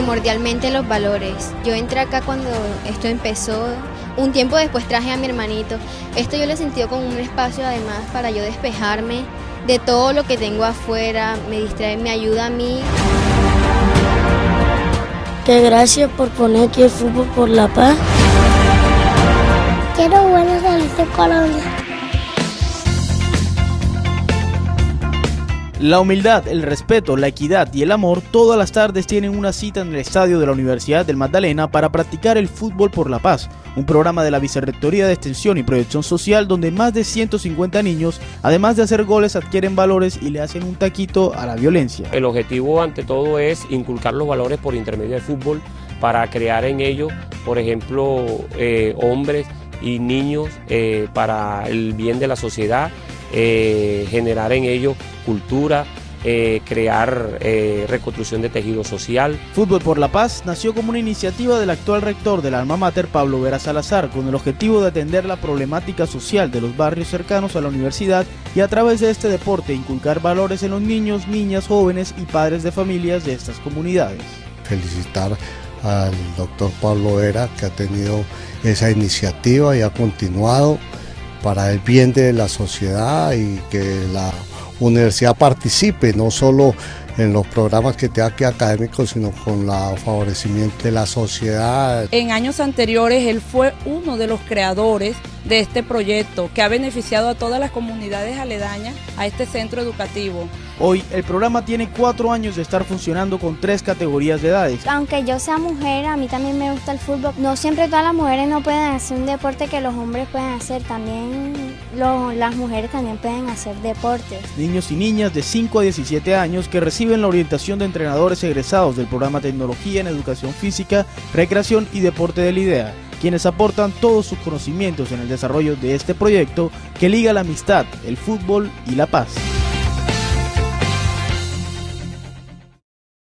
primordialmente los valores. Yo entré acá cuando esto empezó, un tiempo después traje a mi hermanito. Esto yo lo he sentido como un espacio además para yo despejarme de todo lo que tengo afuera, me distrae, me ayuda a mí. Que gracias por poner aquí el fútbol por la paz. Quiero buenos de Colombia. La humildad, el respeto, la equidad y el amor todas las tardes tienen una cita en el estadio de la Universidad del Magdalena para practicar el fútbol por la paz, un programa de la Vicerrectoría de Extensión y Proyección Social donde más de 150 niños, además de hacer goles, adquieren valores y le hacen un taquito a la violencia. El objetivo ante todo es inculcar los valores por intermedio del fútbol para crear en ellos, por ejemplo, eh, hombres y niños eh, para el bien de la sociedad eh, generar en ellos cultura, eh, crear eh, reconstrucción de tejido social. Fútbol por la Paz nació como una iniciativa del actual rector del alma mater Pablo Vera Salazar con el objetivo de atender la problemática social de los barrios cercanos a la universidad y a través de este deporte inculcar valores en los niños, niñas, jóvenes y padres de familias de estas comunidades. Felicitar al doctor Pablo Vera que ha tenido esa iniciativa y ha continuado para el bien de la sociedad y que la universidad participe no solo en los programas que tenga que académicos, sino con el favorecimiento de la sociedad. En años anteriores él fue uno de los creadores de este proyecto que ha beneficiado a todas las comunidades aledañas a este centro educativo. Hoy el programa tiene cuatro años de estar funcionando con tres categorías de edades. Aunque yo sea mujer, a mí también me gusta el fútbol. No siempre todas las mujeres no pueden hacer un deporte que los hombres pueden hacer. También las mujeres también pueden hacer deportes. Niños y niñas de 5 a 17 años que reciben la orientación de entrenadores egresados del programa Tecnología en Educación Física, Recreación y Deporte de la IDEA quienes aportan todos sus conocimientos en el desarrollo de este proyecto que liga la amistad, el fútbol y la paz.